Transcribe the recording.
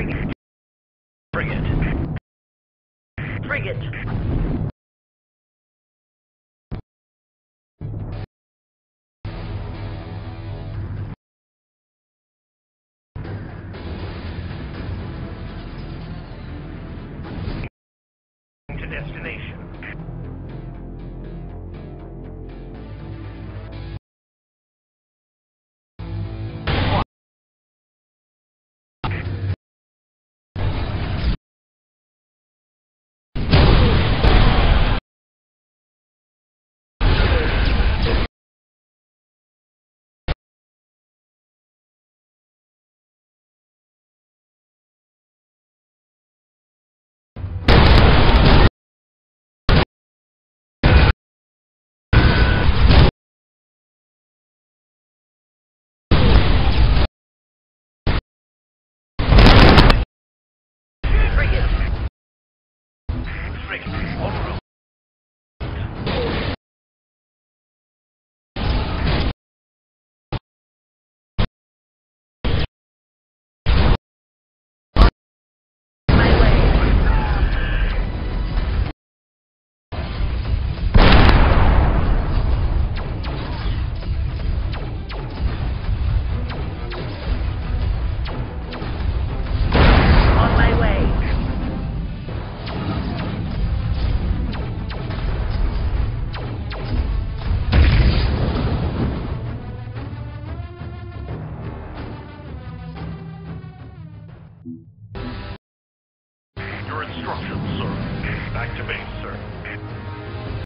Frigate. Frigate. Frigate. Destination. Frigate. Instructions, sir. Back to base, sir.